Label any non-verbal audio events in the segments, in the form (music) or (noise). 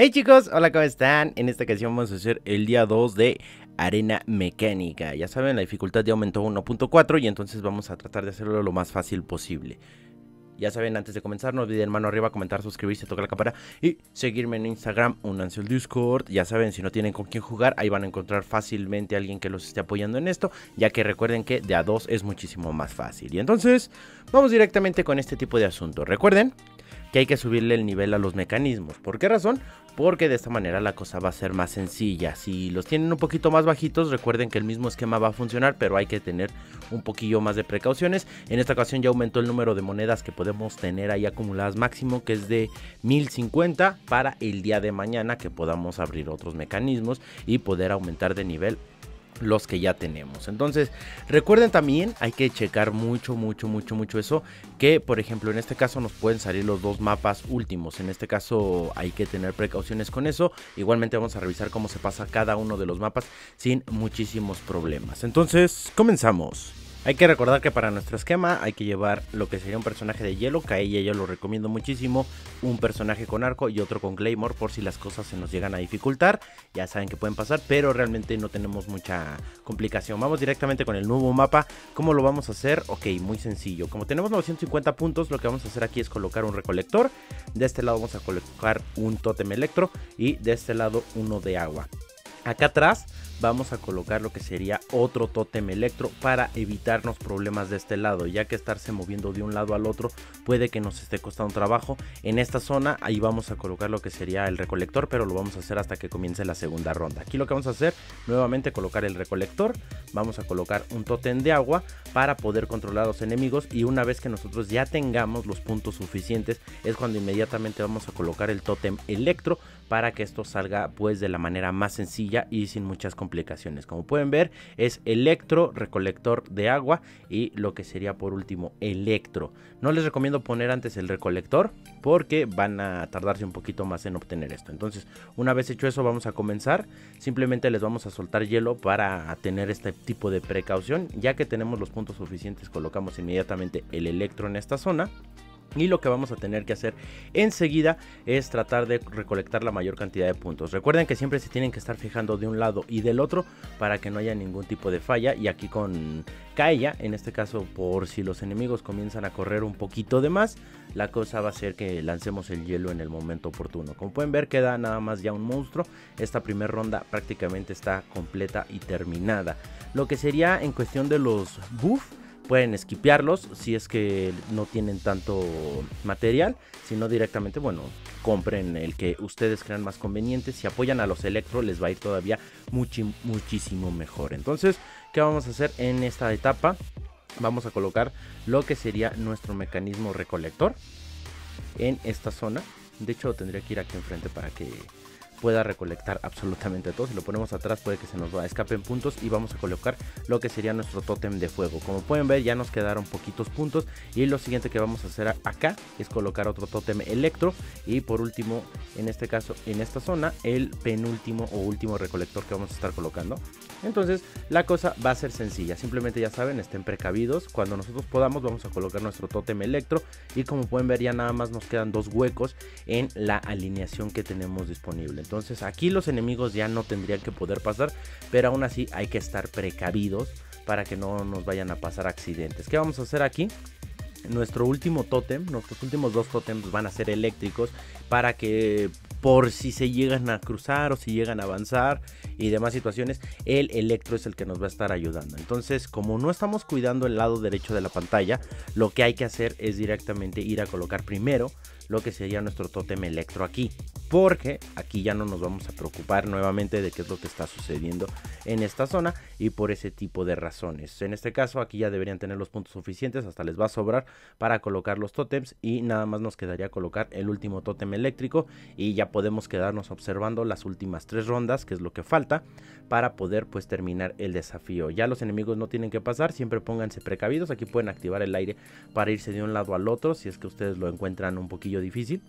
Hey chicos, hola, ¿cómo están? En esta ocasión vamos a hacer el día 2 de arena mecánica. Ya saben, la dificultad ya aumentó 1.4 y entonces vamos a tratar de hacerlo lo más fácil posible. Ya saben, antes de comenzar, no olviden mano arriba, comentar, suscribirse, tocar la cámara y seguirme en Instagram, únanse al Discord. Ya saben, si no tienen con quién jugar, ahí van a encontrar fácilmente a alguien que los esté apoyando en esto, ya que recuerden que de a dos es muchísimo más fácil. Y entonces, vamos directamente con este tipo de asunto. Recuerden que hay que subirle el nivel a los mecanismos. ¿Por qué razón? Porque de esta manera la cosa va a ser más sencilla. Si los tienen un poquito más bajitos, recuerden que el mismo esquema va a funcionar, pero hay que tener un poquillo más de precauciones. En esta ocasión ya aumentó el número de monedas que podemos tener ahí acumuladas máximo, que es de 1050 para el día de mañana que podamos abrir otros mecanismos y poder aumentar de nivel los que ya tenemos. Entonces, recuerden también, hay que checar mucho, mucho, mucho, mucho eso, que por ejemplo en este caso nos pueden salir los dos mapas últimos. En este caso hay que tener precauciones con eso. Igualmente vamos a revisar cómo se pasa cada uno de los mapas sin muchísimos problemas. Entonces, comenzamos. Hay que recordar que para nuestro esquema hay que llevar lo que sería un personaje de hielo, que a ella yo lo recomiendo muchísimo, un personaje con arco y otro con Claymore por si las cosas se nos llegan a dificultar. Ya saben que pueden pasar, pero realmente no tenemos mucha complicación. Vamos directamente con el nuevo mapa. ¿Cómo lo vamos a hacer? Ok, muy sencillo. Como tenemos 950 puntos, lo que vamos a hacer aquí es colocar un recolector. De este lado vamos a colocar un tótem electro y de este lado uno de agua. Acá atrás vamos a colocar lo que sería otro tótem electro para evitarnos problemas de este lado ya que estarse moviendo de un lado al otro puede que nos esté costando trabajo. En esta zona ahí vamos a colocar lo que sería el recolector pero lo vamos a hacer hasta que comience la segunda ronda. Aquí lo que vamos a hacer nuevamente colocar el recolector. Vamos a colocar un tótem de agua para poder controlar a los enemigos y una vez que nosotros ya tengamos los puntos suficientes es cuando inmediatamente vamos a colocar el tótem electro para que esto salga pues de la manera más sencilla y sin muchas complicaciones Como pueden ver, es electro, recolector de agua y lo que sería por último electro. No les recomiendo poner antes el recolector porque van a tardarse un poquito más en obtener esto. Entonces, una vez hecho eso, vamos a comenzar. Simplemente les vamos a soltar hielo para tener este tipo de precaución. Ya que tenemos los puntos suficientes, colocamos inmediatamente el electro en esta zona. Y lo que vamos a tener que hacer enseguida es tratar de recolectar la mayor cantidad de puntos. Recuerden que siempre se tienen que estar fijando de un lado y del otro para que no haya ningún tipo de falla. Y aquí con Kaella, en este caso por si los enemigos comienzan a correr un poquito de más, la cosa va a ser que lancemos el hielo en el momento oportuno. Como pueden ver queda nada más ya un monstruo. Esta primera ronda prácticamente está completa y terminada. Lo que sería en cuestión de los buffs pueden esquipearlos si es que no tienen tanto material, sino directamente, bueno, compren el que ustedes crean más conveniente. Si apoyan a los electro les va a ir todavía muchísimo mejor. Entonces, ¿qué vamos a hacer en esta etapa? Vamos a colocar lo que sería nuestro mecanismo recolector en esta zona. De hecho, tendría que ir aquí enfrente para que pueda recolectar absolutamente todo. Si lo ponemos atrás puede que se nos va escapen puntos y vamos a colocar lo que sería nuestro tótem de fuego. Como pueden ver ya nos quedaron poquitos puntos y lo siguiente que vamos a hacer acá es colocar otro tótem electro y por último en este caso en esta zona el penúltimo o último recolector que vamos a estar colocando. Entonces la cosa va a ser sencilla, simplemente ya saben estén precavidos, cuando nosotros podamos vamos a colocar nuestro tótem electro y como pueden ver ya nada más nos quedan dos huecos en la alineación que tenemos disponible. Entonces aquí los enemigos ya no tendrían que poder pasar, pero aún así hay que estar precavidos para que no nos vayan a pasar accidentes. ¿Qué vamos a hacer aquí? Nuestro último tótem, nuestros últimos dos tótems van a ser eléctricos para que por si se llegan a cruzar o si llegan a avanzar y demás situaciones, el electro es el que nos va a estar ayudando. Entonces, como no estamos cuidando el lado derecho de la pantalla, lo que hay que hacer es directamente ir a colocar primero lo que sería nuestro tótem electro aquí porque aquí ya no nos vamos a preocupar nuevamente de qué es lo que está sucediendo en esta zona y por ese tipo de razones. En este caso aquí ya deberían tener los puntos suficientes, hasta les va a sobrar para colocar los tótems y nada más nos quedaría colocar el último tótem eléctrico y ya podemos quedarnos observando las últimas tres rondas, que es lo que falta para poder pues terminar el desafío. Ya los enemigos no tienen que pasar, siempre pónganse precavidos, aquí pueden activar el aire para irse de un lado al otro si es que ustedes lo encuentran un poquillo difícil.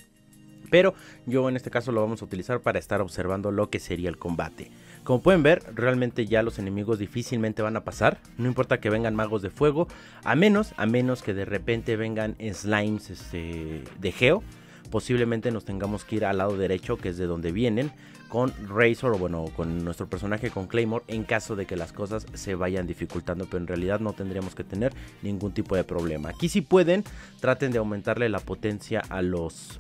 Pero yo en este caso lo vamos a utilizar para estar observando lo que sería el combate. Como pueden ver, realmente ya los enemigos difícilmente van a pasar. No importa que vengan magos de fuego. A menos, a menos que de repente vengan slimes este, de geo posiblemente nos tengamos que ir al lado derecho, que es de donde vienen, con Razor o bueno, con nuestro personaje con Claymore en caso de que las cosas se vayan dificultando, pero en realidad no tendríamos que tener ningún tipo de problema. Aquí si pueden, traten de aumentarle la potencia a los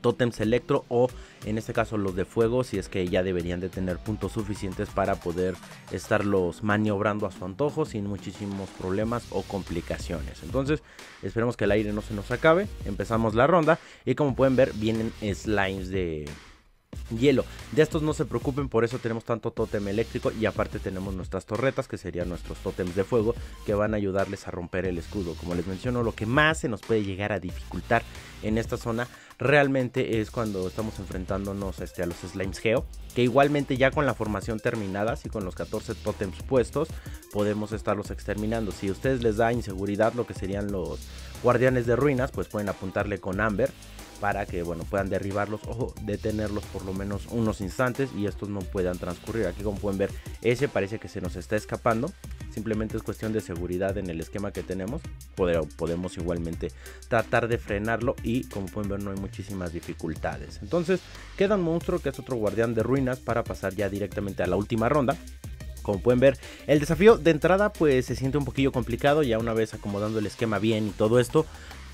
tótems electro o en este caso los de fuego si es que ya deberían de tener puntos suficientes para poder estarlos maniobrando a su antojo sin muchísimos problemas o complicaciones entonces esperemos que el aire no se nos acabe empezamos la ronda y como pueden ver vienen slimes de hielo. De estos no se preocupen, por eso tenemos tanto tótem eléctrico y aparte tenemos nuestras torretas que serían nuestros tótems de fuego que van a ayudarles a romper el escudo. Como les menciono, lo que más se nos puede llegar a dificultar en esta zona realmente es cuando estamos enfrentándonos este, a los slimes geo, que igualmente ya con la formación terminada, así con los 14 tótems puestos, podemos estarlos exterminando. Si a ustedes les da inseguridad lo que serían los guardianes de ruinas, pues pueden apuntarle con Amber para que bueno puedan derribarlos o detenerlos por lo menos unos instantes y estos no puedan transcurrir. Aquí como pueden ver, ese parece que se nos está escapando. Simplemente es cuestión de seguridad en el esquema que tenemos. podemos igualmente tratar de frenarlo y como pueden ver no hay muchísimas dificultades. Entonces queda un monstruo que es otro guardián de ruinas para pasar ya directamente a la última ronda como pueden ver el desafío de entrada pues se siente un poquillo complicado ya una vez acomodando el esquema bien y todo esto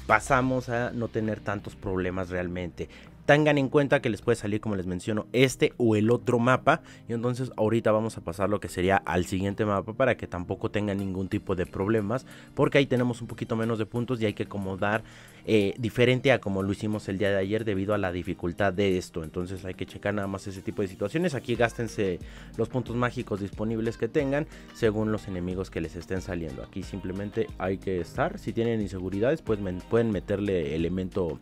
pasamos a no tener tantos problemas realmente. Tengan en cuenta que les puede salir, como les menciono, este o el otro mapa. Y entonces ahorita vamos a pasar lo que sería al siguiente mapa para que tampoco tengan ningún tipo de problemas. Porque ahí tenemos un poquito menos de puntos y hay que acomodar eh, diferente a como lo hicimos el día de ayer debido a la dificultad de esto. Entonces hay que checar nada más ese tipo de situaciones. Aquí gástense los puntos mágicos disponibles que tengan según los enemigos que les estén saliendo. Aquí simplemente hay que estar. Si tienen inseguridades, pues pueden meterle elemento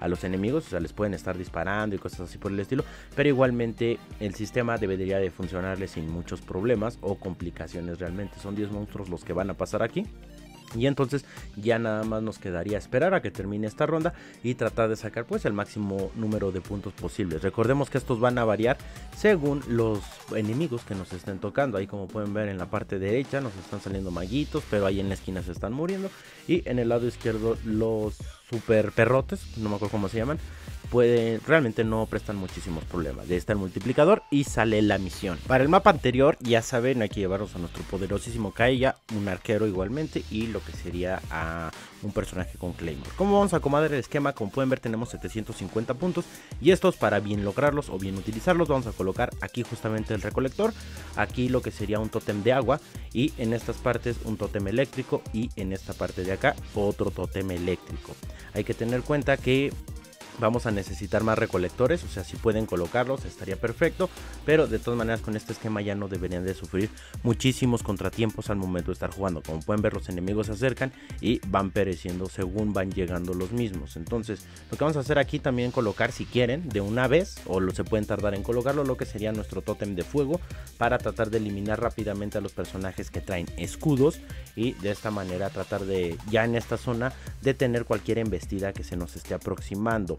a los enemigos, o sea, les pueden estar disparando y cosas así por el estilo, pero igualmente el sistema debería de funcionarles sin muchos problemas o complicaciones realmente. Son 10 monstruos los que van a pasar aquí. Y entonces ya nada más nos quedaría esperar a que termine esta ronda y tratar de sacar pues el máximo número de puntos posibles. Recordemos que estos van a variar según los enemigos que nos estén tocando. Ahí como pueden ver en la parte derecha nos están saliendo maguitos, pero ahí en la esquina se están muriendo. Y en el lado izquierdo los super perrotes, no me acuerdo cómo se llaman, pueden, realmente no prestan muchísimos problemas. De está el multiplicador y sale la misión. Para el mapa anterior, ya saben, hay que llevarnos a nuestro poderosísimo Kaija, un arquero igualmente y lo que sería a un personaje con Claymore. ¿Cómo vamos a acomodar el esquema? Como pueden ver tenemos 750 puntos y estos para bien lograrlos o bien utilizarlos vamos a colocar aquí justamente el recolector, aquí lo que sería un tótem de agua y en estas partes un tótem eléctrico y en esta parte de acá otro tótem eléctrico. Hay que tener cuenta que vamos a necesitar más recolectores, o sea, si pueden colocarlos estaría perfecto, pero de todas maneras con este esquema ya no deberían de sufrir muchísimos contratiempos al momento de estar jugando. Como pueden ver los enemigos se acercan y van pereciendo según van llegando los mismos. Entonces lo que vamos a hacer aquí también colocar si quieren de una vez o lo se pueden tardar en colocarlo lo que sería nuestro tótem de fuego para tratar de eliminar rápidamente a los personajes que traen escudos y de esta manera tratar de ya en esta zona detener cualquier embestida que se nos esté aproximando.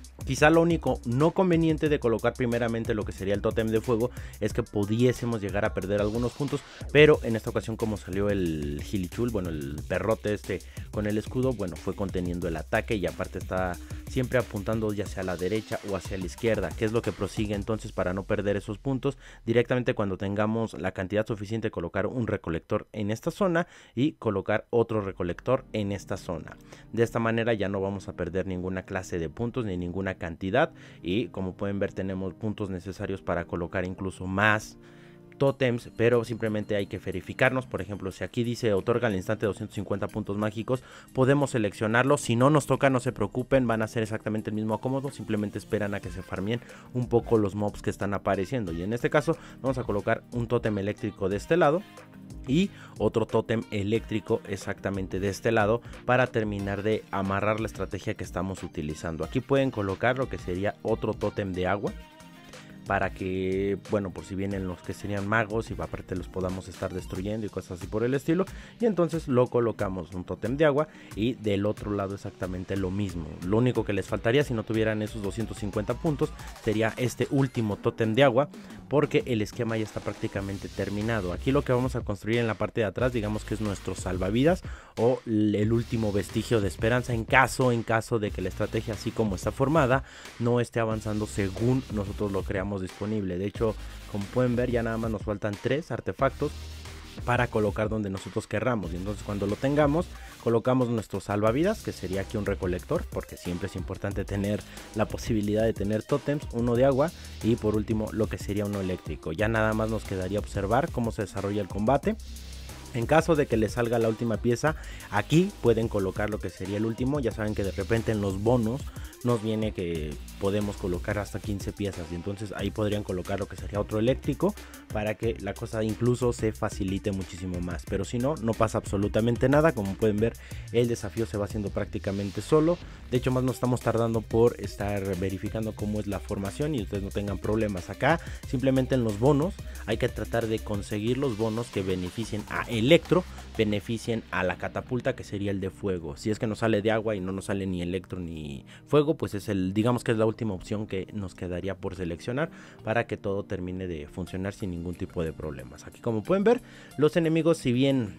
Quizá lo único no conveniente de colocar primeramente lo que sería el tótem de fuego es que pudiésemos llegar a perder algunos puntos, pero en esta ocasión como salió el Gilichul, bueno, el perrote este con el escudo, bueno, fue conteniendo el ataque y aparte está siempre apuntando ya sea a la derecha o hacia la izquierda, que es lo que prosigue entonces para no perder esos puntos directamente cuando tengamos la cantidad suficiente colocar un recolector en esta zona y colocar otro recolector en esta zona. De esta manera ya no vamos a perder ninguna clase de puntos ni ninguna cantidad y como pueden ver tenemos puntos necesarios para colocar incluso más totems, pero simplemente hay que verificarnos. Por ejemplo, si aquí dice otorga al instante 250 puntos mágicos, podemos seleccionarlo. Si no nos toca, no se preocupen, van a ser exactamente el mismo acomodo. Simplemente esperan a que se farmien un poco los mobs que están apareciendo. Y en este caso, vamos a colocar un tótem eléctrico de este lado y otro tótem eléctrico exactamente de este lado para terminar de amarrar la estrategia que estamos utilizando. Aquí pueden colocar lo que sería otro tótem de agua para que, bueno, por si vienen los que serían magos y aparte los podamos estar destruyendo y cosas así por el estilo. Y entonces lo colocamos un tótem de agua y del otro lado exactamente lo mismo. Lo único que les faltaría si no tuvieran esos 250 puntos sería este último tótem de agua porque el esquema ya está prácticamente terminado. Aquí lo que vamos a construir en la parte de atrás, digamos que es nuestro salvavidas o el último vestigio de esperanza en caso, en caso de que la estrategia así como está formada no esté avanzando según nosotros lo creamos disponible. De hecho, como pueden ver, ya nada más nos faltan tres artefactos para colocar donde nosotros querramos. Y entonces cuando lo tengamos, colocamos nuestro salvavidas, que sería aquí un recolector, porque siempre es importante tener la posibilidad de tener tótems, uno de agua y por último lo que sería uno eléctrico. Ya nada más nos quedaría observar cómo se desarrolla el combate. En caso de que le salga la última pieza, aquí pueden colocar lo que sería el último. Ya saben que de repente en los bonos nos viene que podemos colocar hasta 15 piezas y entonces ahí podrían colocar lo que sería otro eléctrico para que la cosa incluso se facilite muchísimo más. Pero si no no pasa absolutamente nada. Como pueden ver el desafío se va haciendo prácticamente solo. De hecho más nos estamos tardando por estar verificando cómo es la formación y ustedes no tengan problemas acá. Simplemente en los bonos hay que tratar de conseguir los bonos que beneficien a electro beneficien a la catapulta que sería el de fuego. Si es que nos sale de agua y no nos sale ni electro ni fuego pues es el, digamos que es la última opción que nos quedaría por seleccionar para que todo termine de funcionar sin ningún tipo de problemas. Aquí como pueden ver, los enemigos si bien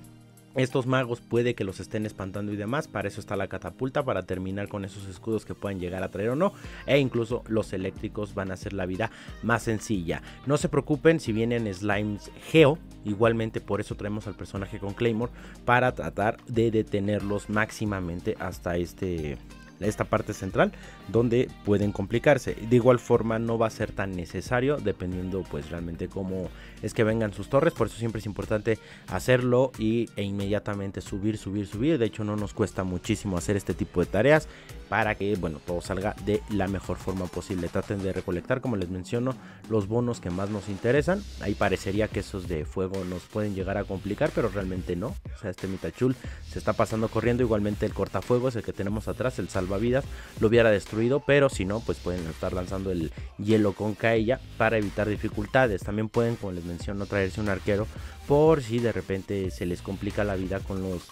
estos magos puede que los estén espantando y demás, para eso está la catapulta, para terminar con esos escudos que puedan llegar a traer o no, e incluso los eléctricos van a hacer la vida más sencilla. No se preocupen si vienen slimes geo, igualmente por eso traemos al personaje con Claymore, para tratar de detenerlos máximamente hasta este esta parte central donde pueden complicarse. De igual forma no va a ser tan necesario dependiendo pues realmente cómo es que vengan sus torres. Por eso siempre es importante hacerlo y, e inmediatamente subir, subir, subir. De hecho no nos cuesta muchísimo hacer este tipo de tareas para que bueno todo salga de la mejor forma posible. Traten de recolectar como les menciono los bonos que más nos interesan. Ahí parecería que esos de fuego nos pueden llegar a complicar pero realmente no. O sea este Mitachul se está pasando corriendo. Igualmente el cortafuegos el que tenemos atrás, el salvavidas, lo hubiera destruido. Pero si no pues pueden estar lanzando el hielo con caella para evitar dificultades. También pueden como les menciono traerse un arquero por si de repente se les complica la vida con los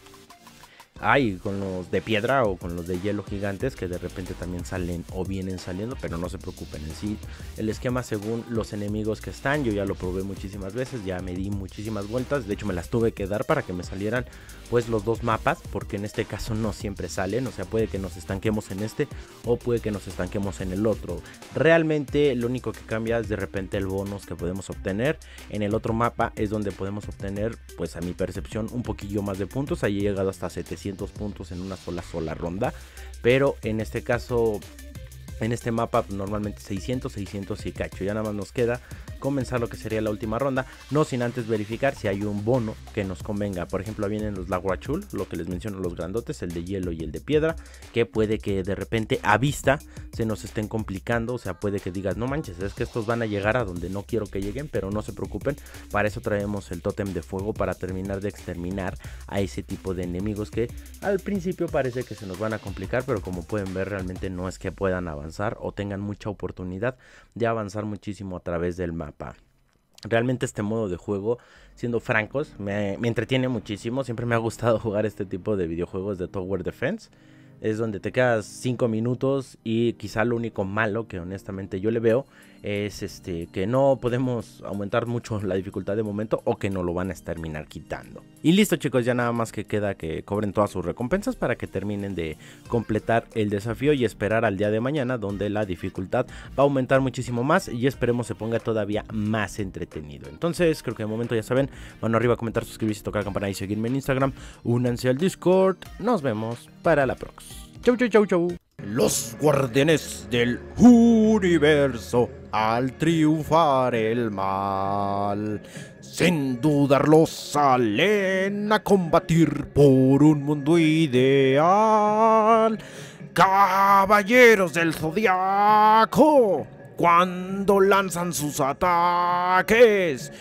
hay con los de piedra o con los de hielo gigantes que de repente también salen o vienen saliendo, pero no se preocupen en sí. El esquema según los enemigos que están, yo ya lo probé muchísimas veces, ya me di muchísimas vueltas, de hecho me las tuve que dar para que me salieran pues los dos mapas, porque en este caso no siempre salen, o sea, puede que nos estanquemos en este o puede que nos estanquemos en el otro. Realmente lo único que cambia es de repente el bonus que podemos obtener. En el otro mapa es donde podemos obtener, pues a mi percepción, un poquillo más de puntos, ahí he llegado hasta 700 puntos en una sola sola ronda. Pero en este caso en este mapa normalmente 600, 600 y cacho. Ya nada más nos queda comenzar lo que sería la última ronda, no sin antes verificar si hay un bono que nos convenga. Por ejemplo, vienen los Laguachul, lo que les menciono, los grandotes, el de hielo y el de piedra, que puede que de repente a vista se nos estén complicando, o sea, puede que digas, no manches, es que estos van a llegar a donde no quiero que lleguen, pero no se preocupen, para eso traemos el tótem de fuego para terminar de exterminar a ese tipo de enemigos que al principio parece que se nos van a complicar, pero como pueden ver realmente no es que puedan avanzar o tengan mucha oportunidad de avanzar muchísimo a través del mapa. Realmente este modo de juego, siendo francos, me, me, entretiene muchísimo. Siempre me ha gustado (laughs) jugar este tipo de videojuegos de Tower Defense. Es donde te quedas 5 minutos y quizá lo único malo que honestamente yo le veo es este que no podemos aumentar mucho la dificultad de momento o que no lo van a terminar quitando. Y listo chicos, ya nada más que queda que cobren todas sus recompensas para que terminen de completar el desafío y esperar al día de mañana donde la dificultad va a aumentar muchísimo más y esperemos se ponga todavía más entretenido. Entonces creo que de momento ya saben, mano arriba, comentar, suscribirse, tocar la campana y seguirme en Instagram. Únanse al Discord. Nos vemos para la próxima. Chau, chau, chau, chau. Los guardianes del universo al triunfar el mal. Sin dudarlo salen a combatir por un mundo ideal. Caballeros del zodiaco, cuando lanzan sus ataques,